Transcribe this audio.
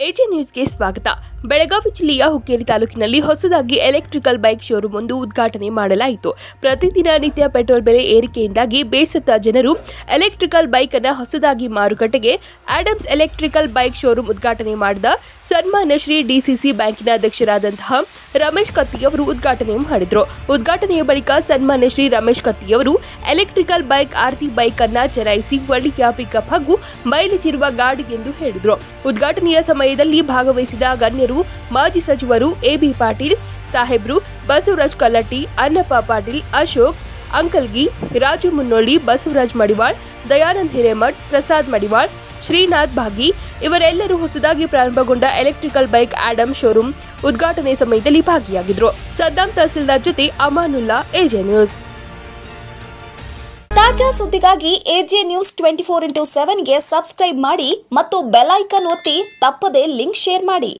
AJ ನ್ಯೂಸ್ಗೆ ಸ್ವಾಗತ. ಬೆಳಗಾವಿ ಜಿಲ್ಲೆಯ ಹುಕ್ಕೇರಿ ತಾಲೂಕಿನಲ್ಲಿ ಹೊಸದಾಗಿ ಎಲೆಕ್ಟ್ರಿಕಲ್ ಬೈಕ್ ಶೋರೂಮ್ ಒಂದು ಉದ್ಘಾಟನೆ ಮಾಡಲಾಯಿತು. ಪ್ರತಿದಿನ ನಿತ್ಯ ಪೆಟ್ರೋಲ್ ಬೆಲೆ ಏರಿಕೆಯಿಂದಾಗಿ ಬೇಸತ್ತ ಜನರು ಎಲೆಕ್ಟ್ರಿಕಲ್ ಬೈಕ್ ಹೊಸದಾಗಿ ಮಾರುಕಟ್ಟೆಗೆ ಆಡಮ್ಸ್ ಎಲೆಕ್ಟ್ರಿಕಲ್ ಬೈಕ್ ಶೋರೂಮ್ ಉದ್ಘಾಟನೆ ಮಾಡಿದ ಸನ್ಮಾನ್ಯ ಶ್ರೀ ಡಿಸಿಸಿ ಬ್ಯಾಂಕಿನ ಅಧ್ಯಕ್ಷರಾದಂತಹ ರಮೇಶ್ ಕತ್ತಿಯವರು ಉದ್ಘಾಟನೆ ಮಾಡಿದರು. ಉದ್ಘಾಟನೆಯ ಬಳಿಕ ಸನ್ಮಾನ್ಯ ಶ್ರೀ ರಮೇಶ್ ಕತ್ತಿಯವರು ಎಲೆಕ್ಟ್ರಿಕಲ್ ಬೈಕ್ ಆರ್ತಿ ಬೈಕ್ ಅನ್ನ ಚಲಾಯಿಸಿ ಒಳ್ಳೆಯ ಪಿಕಪ್ ಹಾಗೂ ಮೈಲೇಜ್ ಇರುವ ಗಾಡಿ ಎಂದು ಹೇಳಿದರು. ಉದ್ಘಾಟನೆಯ ಸಮಯದಲ್ಲಿ ಭಾಗವಹಿಸಿದ ಗಣ್ಯರು, ಮಾಜಿ ಸಚಿವರು ಎಬಿ ಪಾಟೀಲ್, ಸಾಹೇಬ್ರು ಬಸವರಾಜ್ ಕಲ್ಲಟ್ಟಿ ಅನ್ನಪ್ಪ ಪಾಟೀಲ್, ಅಶೋಕ್, ಅಂಕಲ್ಗಿ, ರಾಜು ಮುನ್ನೋಳ್ಳಿ ಬಸವರಾಜ್ ಮಡಿವಾಳ್, ದಯಾನಂದ್ ಹಿರೇಮಠ್, ಪ್ರಸಾದ್ ಮಡಿವಾಳ್, ಶ್ರೀನಾಥ್ ಭಾಗಿ ಇವರೆಲ್ಲರೂ ಹೊಸದಾಗಿ ಪ್ರಾರಂಭಗೊಂಡ ಎಲೆಕ್ಟ್ರಿಕಲ್ ಬೈಕ್ ಆಡಮ್ ಶೋರೂಮ್ ಉದ್ಘಾಟನೆ ಸಮಯದಲ್ಲಿ ಭಾಗಿಯಾಗಿದ್ರು. ಸದ್ದಾಂ ತಹಸೀಲ್ದಾರ್ ಜೊತೆ ಅಮಾನುಲ್ಲಾ, ಎಜೆ ನ್ಯೂಸ್. ತಾಜಾ ಸುದ್ದಿಗಾಗಿ AJ news twenty four into ಸೆವೆನ್ಗೆ subscribe ಮಾಡಿ ಮತ್ತು ಬೆಲ್ ಐಕನ್ ಒತ್ತಿ ತಪ್ಪದೇ ಲಿಂಕ್ ಶೇರ್ ಮಾಡಿ.